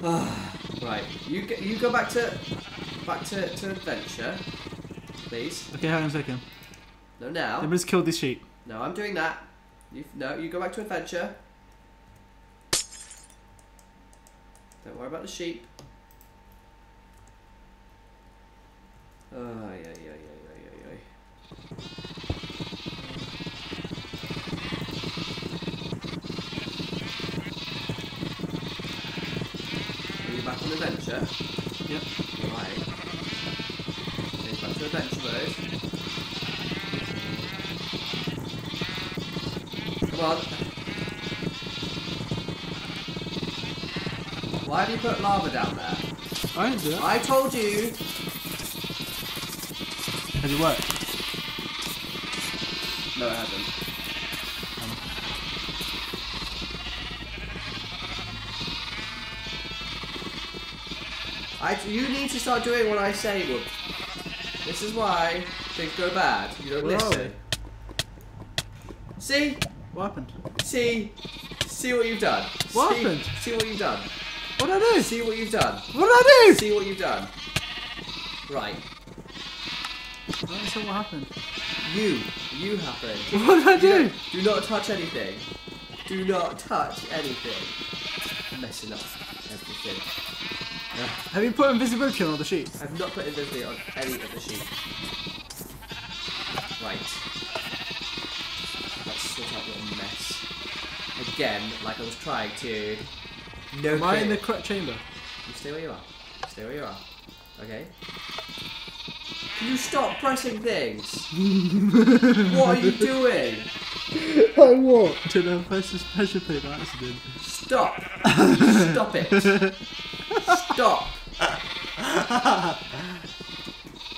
right, you go, you go back to back to, to adventure, please. Okay, hang on a second. No, now. Let me just kill this sheep. No, I'm doing that. You no, you go back to adventure. Don't worry about the sheep. Oh, yeah, yeah, yeah, yeah, yeah, yeah. Are you back on adventure? Yep. Right. Okay, back to adventure mode. Come on. Why have you put lava down there? I didn't do it. I told you. Has it worked? No, it hasn't. I, you need to start doing what I say. This is why things go bad. You don't Where listen. See? What happened? See? See what you've done. What see, happened? See what you've done. What did I do? See what you've done. What did I do? See what you've done. Right. I don't understand what happened. You. You happened. What did I do? don't- Do not touch anything. Do not touch anything. Messing up everything. Ugh. Have you put invisibility on all the sheets? I've not put invisibility on any of the sheets. Right. Let's sort out your mess. Again, like I was trying to. No Am I in the crit- correct chamber? You stay where you are. Stay where you are. Okay? Can you stop pressing things? what are you doing? I what? To the first pressure plate by accident. Stop! Stop it! Stop!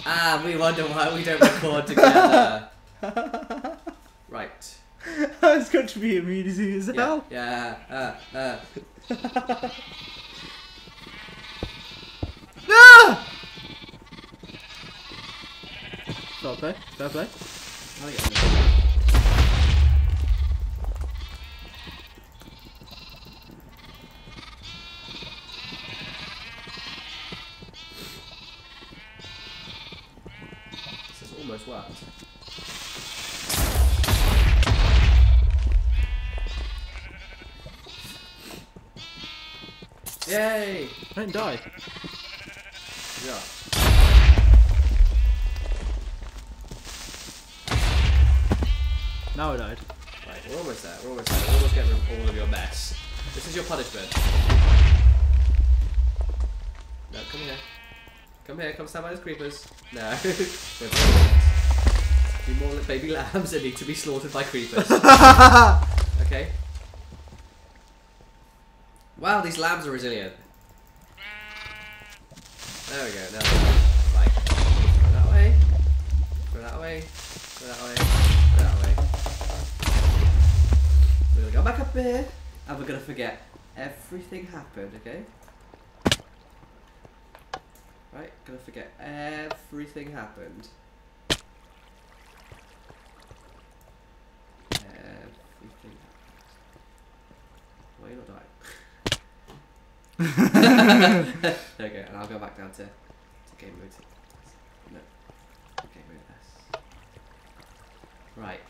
ah, we wonder why we don't record together. Right. That's got to be amusing as Yeah. hell. Yeah. Uh, uh. Ah! Fair play. Fair play. How do I get on this? This has almost worked. Yay! I didn't die. Yeah. Now I died. Right, we're almost there. We're almost there. We're almost getting rid of all of your mess. This is your punishment. No, come here. Come here. Come stand by those creepers. No. Lambs. Few more baby lambs that need to be slaughtered by creepers. okay. Wow, these lambs are resilient. There we go. Now, right. Go that way. Go that way. Go that way. Go that way. We're gonna go back up here, and we're gonna forget everything happened, okay? Right, gonna forget everything happened. Everything happened. Why are you not dying? there we go, and I'll go back down to, to game mode. No. Game mode S. Right.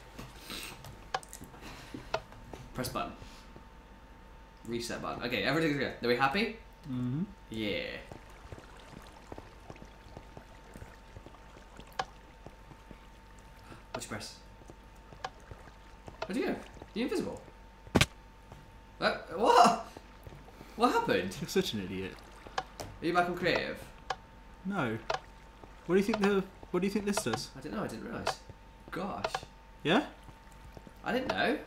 Press button. Reset button. Okay, everything's good. Are we happy? Mm-hmm. Yeah. What'd you press? Where'd you go? You invisible? Uh, what? What happened? You're such an idiot. Are you back on creative? No. What do you think the? What do you think this does? I don't know, I didn't realise. Gosh. Yeah. I didn't know.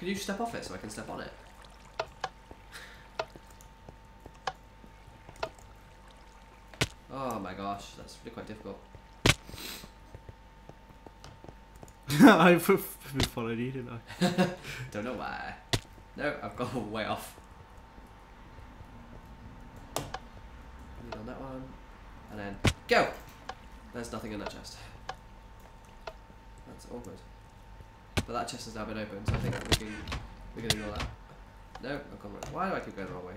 Could you step off it so I can step on it? Oh my gosh, that's really quite difficult. I've followed you, didn't I? Don't know why. No, I've gone way off. On that one. And then go! There's nothing in that chest. That's awkward. But that chest has now been opened, so I think we can we can ignore that. No, I've gone wrong. Why do I keep going the wrong way?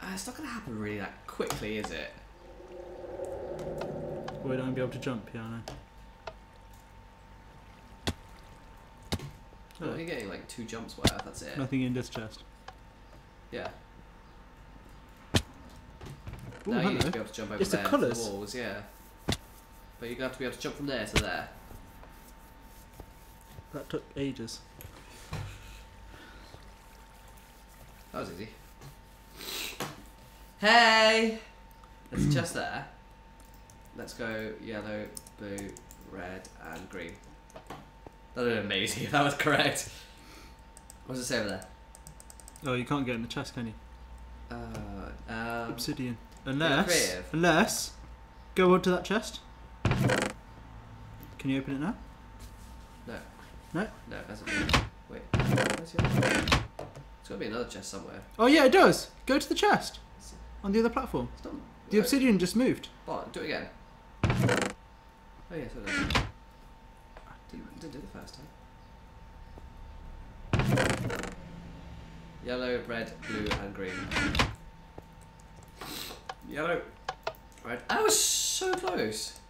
Uh, it's not going to happen really that quickly, is it? We don't be able to jump, yeah, I know. Well, Oh, you're getting like two jumps worth. That's it. nothing in this chest. Yeah. Ooh, now you need to be able to jump over It's the there to colours. the walls, yeah. But you're gonna have to be able to jump from there to there. That took ages. That was easy. Hey! It's a chest there. Let's go yellow, blue, red, and green. That would have amazing if that was correct. What does it say over there? Oh, you can't get in the chest, can you? Uh, um, Obsidian. Unless, unless, go onto that chest. Can you open it now? no. No? No, it hasn't. Wait. Where's the other one? There's got to be another chest somewhere. Oh yeah, it does. Go to the chest on the other platform. It's not. The obsidian just moved. What? Do it again. Oh yes, it does. Didn't, didn't do the first time. Yellow, red, blue, and green. Yellow, red. Oh, I was so close.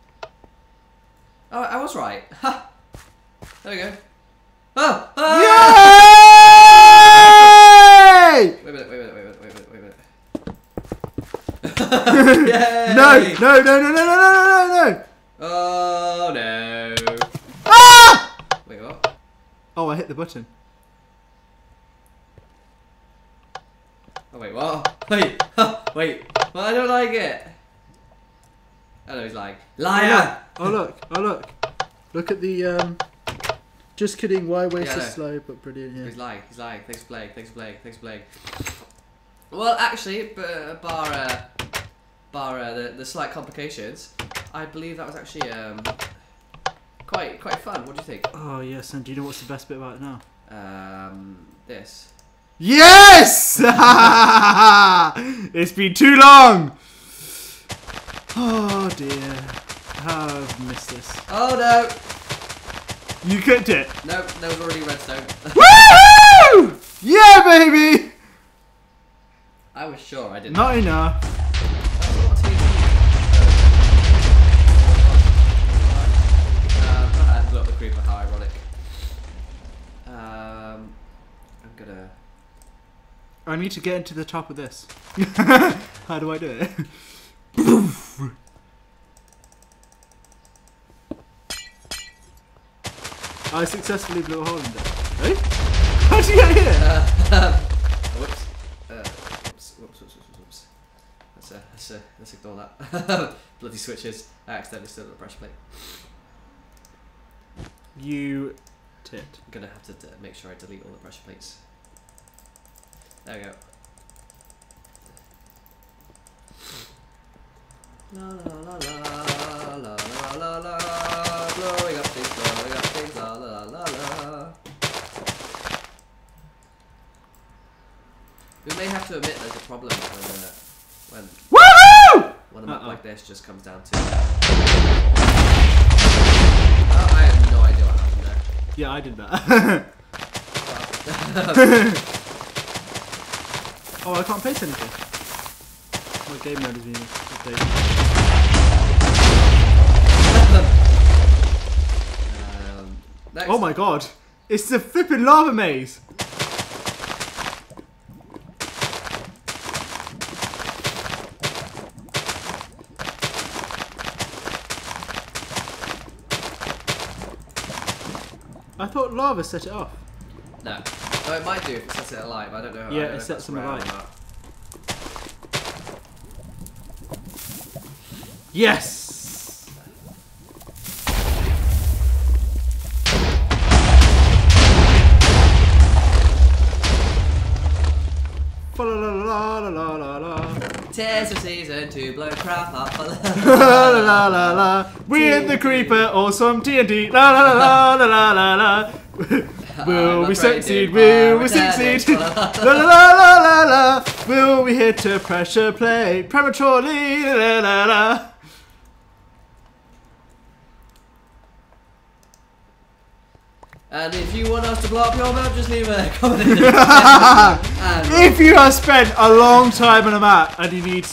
Oh, I was right. Ha! There we go. Oh! oh! Yay! Wait a minute, wait a minute, wait a minute, wait a minute, wait a minute. Yay! No, no, no, no, no, no, no, no, no! Oh no. Ah! Wait, what? Oh, I hit the button. Oh wait, what? Wait, wait. Well, I don't like it. Oh no, he's like, Liar! Oh look, oh look. Look at the, um... Just kidding, why waste Yeah, I a know. slow but brilliant, yeah. He's lying. He's lying. Thanks Blake. Thanks Blake. Thanks Blake. Well, actually, b- bar uh, bar uh, the the slight complications, I believe that was actually um quite quite fun. What do you think? Oh yes, and do you know what's the best bit about it now? Um, this. Yes! it's been too long! Oh dear. I've missed this. Oh no! You cooked it! No, there was already redstone. Woohoo! Yeah, baby! I was sure I didn't. Not enough. What team? I blew up. How ironic. Um, I'm gonna. I need to get into the top of this. How do I do it? I successfully blew a hole in there. Hey? How'd you get here? Uh, whoops. Uh, whoops. Whoops. Whoops. Whoops. Whoops. Let's uh, let's uh, let's ignore that. Bloody switches. I accidentally stood on the pressure plate. You tit. I'm gonna have to d- make sure I delete all the pressure plates. There we go. La la la la la la la la blowing up things, blowing up things, la la la la la. We may have to admit there's a problem when uh, when Woohoo! when a map Uh-oh. like this just comes down to. Oh, I have no idea what happened there. Yeah, I did that. oh, I can't place anything. My game mode is being updated. Next. Oh my god! It's the flipping lava maze! I thought lava set it off. No. No, it might do if it sets it alive. I don't know. Yeah, don't it sets them alive. Yes! Tears of season to blow crap up. la la la la. We in the creeper or some TNT. La la la la la la la. Will we succeed? Will we succeed? La la la la la la. Will we hit a pressure plate prematurely? La la la. And if you want us to blow up your map, just leave a comment in the If you have spent a long time on a map and you need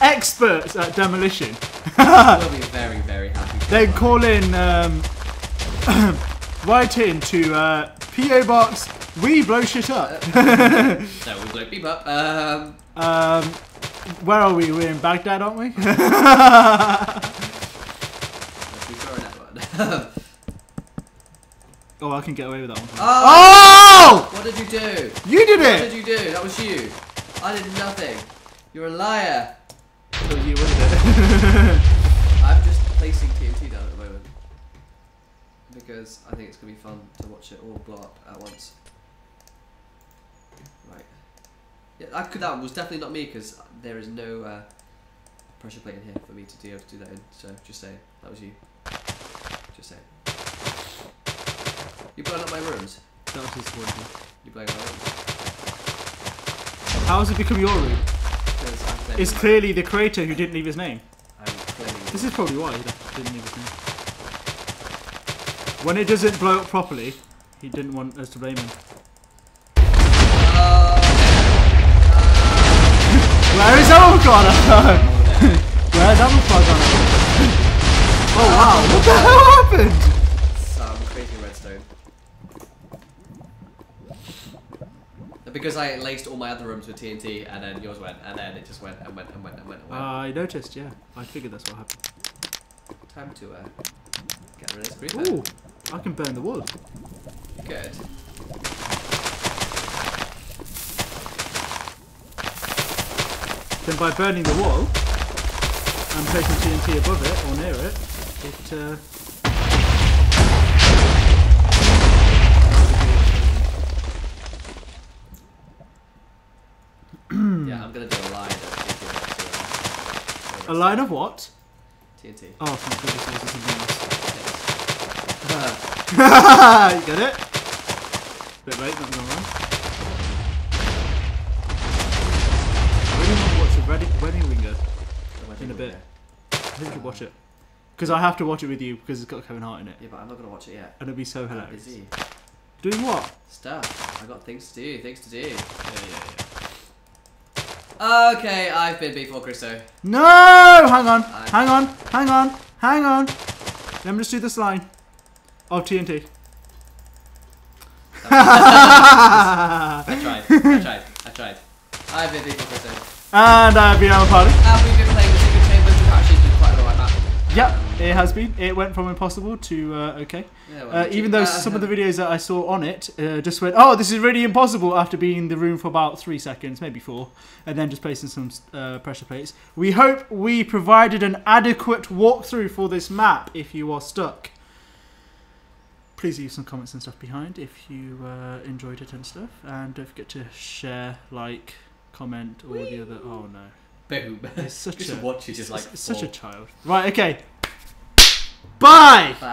experts at demolition, we'll be very, very happy. to then call in, um, write in to uh, PO Box. We blow shit up. So we'll blow beep up. Um, Um, where are we? We're in Baghdad, aren't we? let's be throwing that one. Oh, I can get away with that one. oh! Oh! What did you do? You did What it! What did you do? That was you. I did nothing. You're a liar. So you did it. I'm just placing TNT down at the moment because I think it's gonna be fun to watch it all blow up at once. Right. Yeah, I could. That was definitely not me because there is no uh, pressure plate in here for me to be able to do that in. So just saying, that was you. Just saying. You blowing up my rooms. that was disappointing. You blowing up my rooms. How has it become your room? It's clearly the creator who didn't leave his name. This is probably why he didn't leave his name. When it doesn't blow up properly, he didn't want us to blame him. Oh, Where is avocado? Where's avocado? oh wow! What the hell happened? So I'm creating redstone. Because I laced all my other rooms with TNT and then yours went and then it just went and went and went and went and went. I noticed. Yeah, I figured that's what happened. Time to uh, get rid of this creeper. Ooh, I can burn the wood. Good. Then by burning the wall and placing TNT above it or near it, it uh, a line of what? TNT. Oh, thank goodness, there's something else. Yes. you get it? Bit late, not gonna. I really want to watch the wedding, wedding ringer. In a bit. I think we should watch it. Because I have to watch it with you because it's got Kevin Hart in it. Yeah, but I'm not gonna watch it yet. And it'll be so hilarious. busy. Doing what? Stuff. I got things to do. Things to do. Yeah, yeah, yeah. Okay, I've been B4kristo. No! Hang on, I- hang on, hang on, hang on. Let me just do this line. Of TNT. I tried. I tried. I tried. I've been B4kristo. and I've been Amarpali. And we've been playing the Secret Chambers, which actually quite alright map. Yep, it has been. It went from impossible to uh, okay. Yeah, well, Uh, even though uh, some of the videos that I saw on it uh, just went, oh, this is really impossible after being in the room for about three seconds, maybe four, and then just placing some uh, pressure plates. We hope we provided an adequate walkthrough for this map if you are stuck. Please leave some comments and stuff behind if you uh, enjoyed it and stuff, and don't forget to share, like, comment, or the other. Oh no, Boom. it's such Just a watch you just like such a child. Right, okay. Bye.